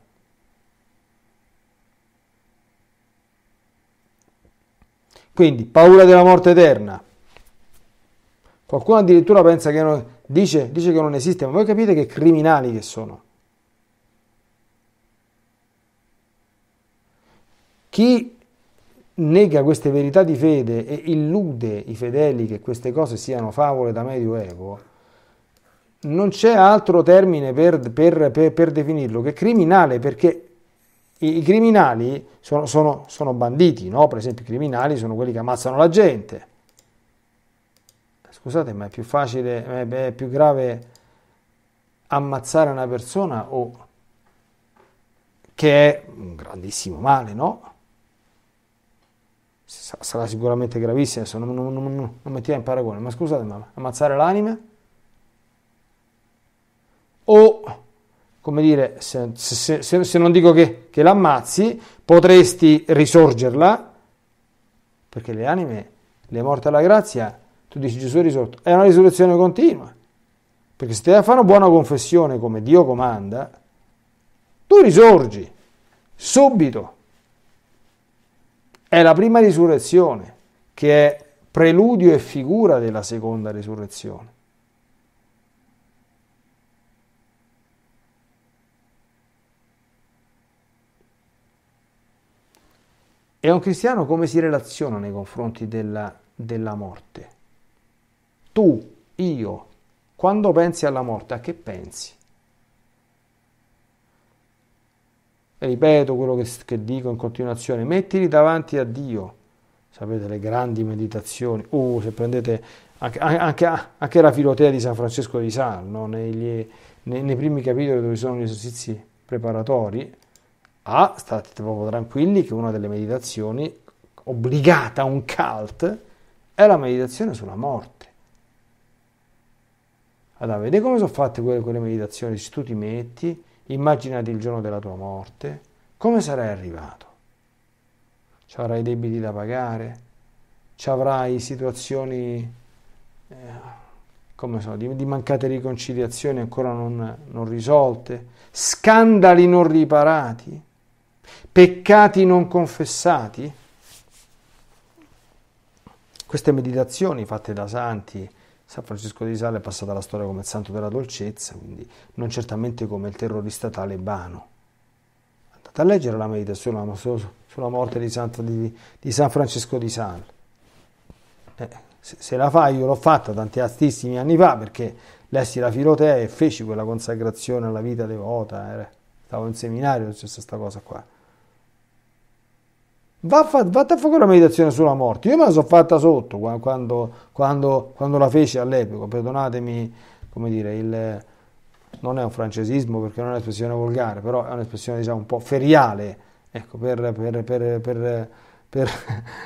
Quindi, paura della morte eterna, Qualcuno addirittura pensa che non, dice, dice che non esiste, ma voi capite che criminali che sono. Chi nega queste verità di fede e illude i fedeli che queste cose siano favole da medioevo, non c'è altro termine per, per, per, per definirlo che criminale, perché i, i criminali sono, sono, sono banditi, no? per esempio i criminali sono quelli che ammazzano la gente Scusate, ma è più facile, è più grave ammazzare una persona o che è un grandissimo male, no? Sarà sicuramente gravissimo, adesso non, non, non, non mettiamo in paragone, ma scusate, ma ammazzare l'anima? O, come dire, se, se, se, se non dico che, che l'ammazzi, potresti risorgerla, perché le anime, le morte alla grazia, tu dici Gesù è risorto, è una risurrezione continua. Perché se ti fare una buona confessione come Dio comanda, tu risorgi subito. È la prima risurrezione che è preludio e figura della seconda risurrezione. E un cristiano come si relaziona nei confronti della, della morte? Tu, io, quando pensi alla morte, a che pensi? ripeto quello che, che, dico in continuazione, mettili davanti a Dio. Sapete le grandi meditazioni, uh, se prendete anche, anche, anche la filotea di San Francesco di Sal, no? Negli, nei, nei, primi capitoli dove sono gli esercizi preparatori, ah, state proprio tranquilli che una delle meditazioni obbligata, un cult, è la meditazione sulla morte. Allora, vedi come sono fatte quelle, quelle meditazioni? Se tu ti metti, immaginati il giorno della tua morte, come sarai arrivato? Ci avrai debiti da pagare? Ci avrai situazioni eh, come so, di, di, mancate riconciliazioni ancora non, non risolte? Scandali non riparati? Peccati non confessati? Queste meditazioni fatte da santi San Francesco di Sale è passata alla storia come santo della dolcezza, quindi non certamente come il terrorista talebano. Andate a leggere la meditazione sulla morte di, Santa, di, di San Francesco di Sale. Eh, se, se, la fai, io l'ho fatta tanti altissimi anni fa perché lessi la filotea e feci quella consacrazione alla vita devota. Eh. Stavo in seminario, c'è questa cosa qua. Va a, fa, a fare la meditazione sulla morte. Io me la sono fatta sotto quando, quando, quando la feci all'epoca, perdonatemi, come dire, il, non è un francesismo perché non è un'espressione volgare, però è un'espressione diciamo un po' feriale, ecco, per, per, per,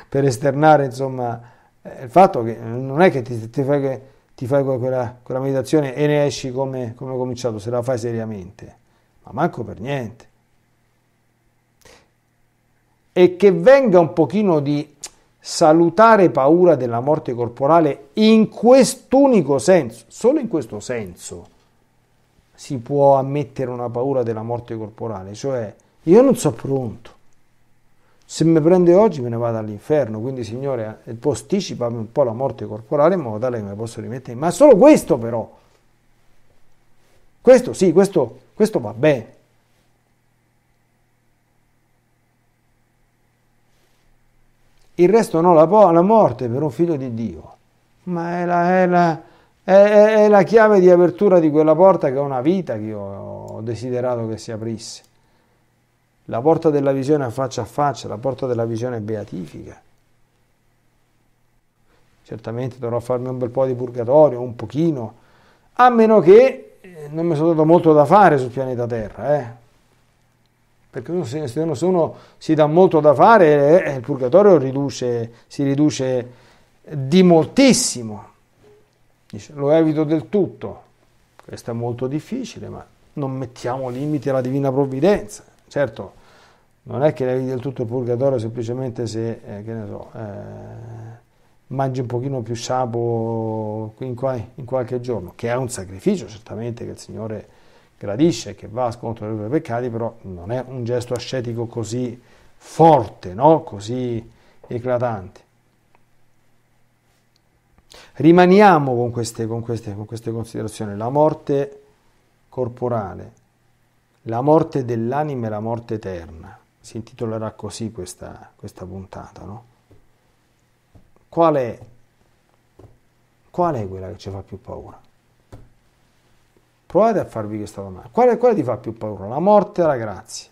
per esternare insomma il fatto che non è che ti, ti fai, ti fai quella, quella, meditazione e ne esci come, come cominciato, se la fai seriamente, ma manco per niente e che venga un pochino di salutare paura della morte corporale in quest'unico senso, solo in questo senso si può ammettere una paura della morte corporale, cioè io non sono pronto. Se mi prende oggi me ne vado all'inferno, quindi Signore posticipami un po' la morte corporale in modo tale che me posso rimettere. Ma solo questo però. Questo sì, questo, questo va bene. Il resto no, la, la morte per un figlio di Dio. Ma è la, è, la, è, è la, chiave di apertura di quella porta che è una vita che io ho desiderato che si aprisse. La porta della visione a faccia a faccia, la porta della visione beatifica. Certamente dovrò farmi un bel po' di purgatorio, un pochino, a meno che eh, non mi sono dato molto da fare sul pianeta Terra, eh perché se uno si dà molto da fare, eh, il purgatorio riduce, si riduce di moltissimo. Dice, lo evito del tutto. Questo è molto difficile, ma non mettiamo limiti alla divina provvidenza. Certo, non è che eviti del tutto il purgatorio semplicemente se, eh, che ne so, eh, mangi un pochino più sciapo in, in qualche giorno, che è un sacrificio certamente che il Signore gradisce, che va a scontro dei propri peccati, però non è un gesto ascetico così forte, no? così eclatante. Rimaniamo con queste, con, queste, con queste considerazioni. La morte corporale, la morte dell'anima e la morte eterna. Si intitolerà così questa, questa puntata. No? Qual, è, qual è quella che ci fa più paura? Provate a farvi questa domanda. Quale, quale ti fa più paura? La morte o la grazia?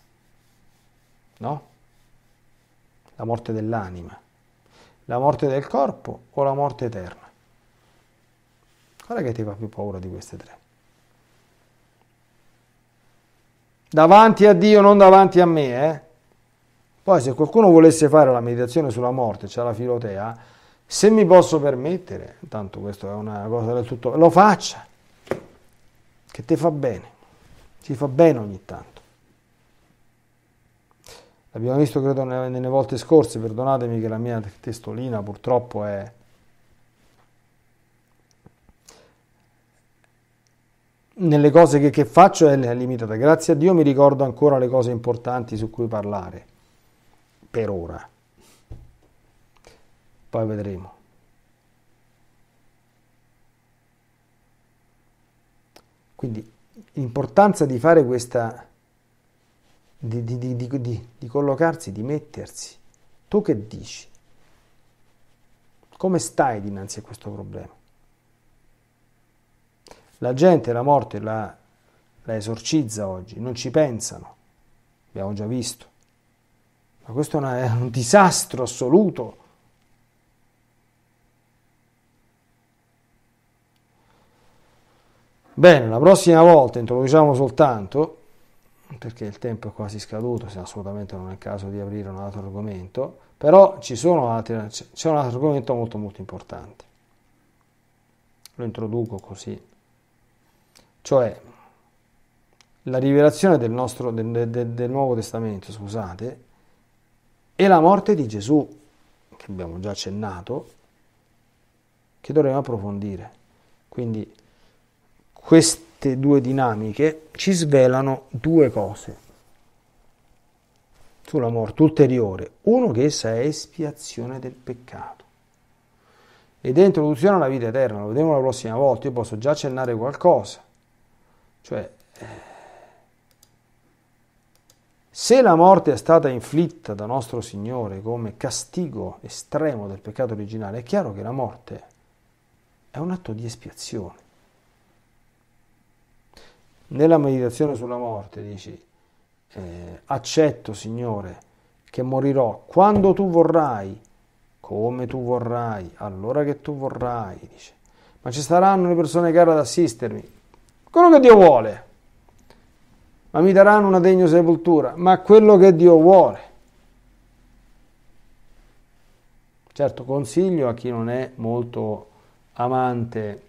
No? La morte dell'anima. La morte del corpo o la morte eterna? Qual è che ti fa più paura di queste tre? Davanti a Dio, non davanti a me, eh? Poi se qualcuno volesse fare la meditazione sulla morte, c'è la filotea, se mi posso permettere, tanto questo è una cosa del tutto, lo faccia che ti fa bene, ci fa bene ogni tanto. L'abbiamo visto credo nelle volte scorse, perdonatemi che la mia testolina purtroppo è... Nelle cose che, che faccio è limitata. Grazie a Dio mi ricordo ancora le cose importanti su cui parlare, per ora. Poi vedremo. Quindi l'importanza di fare questa, di, di, di, di, collocarsi, di mettersi. Tu che dici? Come stai dinanzi a questo problema? La gente la morte la, la esorcizza oggi, non ci pensano, abbiamo già visto. Ma questo è, una, è un disastro assoluto Bene, la prossima volta introduciamo soltanto, perché il tempo è quasi scaduto, se assolutamente non è il caso di aprire un altro argomento, però c'è un altro argomento molto molto importante. Lo introduco così. Cioè, la rivelazione del, nostro, del, del, del Nuovo Testamento, scusate, e la morte di Gesù, che abbiamo già accennato, che dovremo approfondire. Quindi queste due dinamiche ci svelano due cose sulla morte ulteriore. Uno che essa è espiazione del peccato ed è introduzione alla vita eterna, lo vedremo la prossima volta, io posso già accennare qualcosa. Cioè, eh, se la morte è stata inflitta da nostro Signore come castigo estremo del peccato originale, è chiaro che la morte è un atto di espiazione. Nella meditazione sulla morte dici, eh, accetto Signore che morirò quando tu vorrai, come tu vorrai, allora che tu vorrai, dice. Ma ci saranno le persone care ad assistermi, quello che Dio vuole. Ma mi daranno una degna sepoltura, ma quello che Dio vuole. Certo, consiglio a chi non è molto amante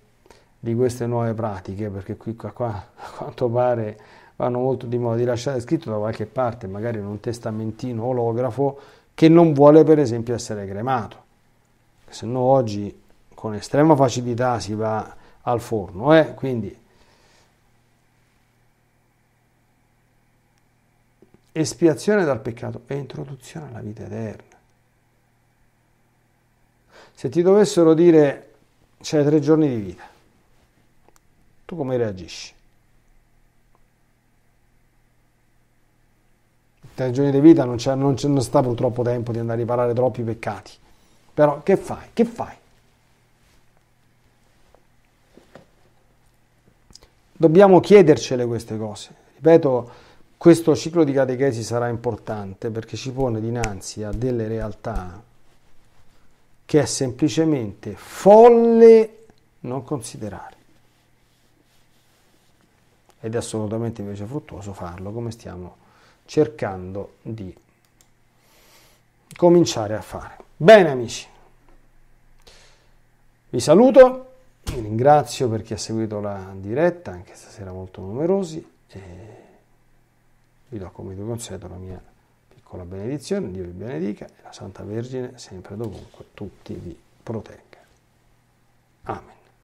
di queste nuove pratiche, perché qui qua, qua a quanto pare vanno molto di moda di lasciare scritto da qualche parte, magari in un testamentino olografo, che non vuole per esempio essere cremato. Se no oggi con estrema facilità si va al forno, eh? quindi espiazione dal peccato e introduzione alla vita eterna. Se ti dovessero dire c'hai tre giorni di vita, tu come reagisci? Tre giorni di vita non, c'è, non, c'è, non sta purtroppo tempo di andare a riparare troppi peccati. Però che fai? Che fai? Dobbiamo chiedercele queste cose. Ripeto, questo ciclo di catechesi sarà importante perché ci pone dinanzi a delle realtà che è semplicemente folle non considerare. Ed è assolutamente invece fruttuoso farlo come stiamo cercando di cominciare a fare. Bene amici, vi saluto, vi ringrazio per chi ha seguito la diretta, anche stasera molto numerosi, e vi do come vi concedo la mia con la benedizione, Dio vi benedica e la Santa Vergine sempre dovunque tutti vi protegga. Amen.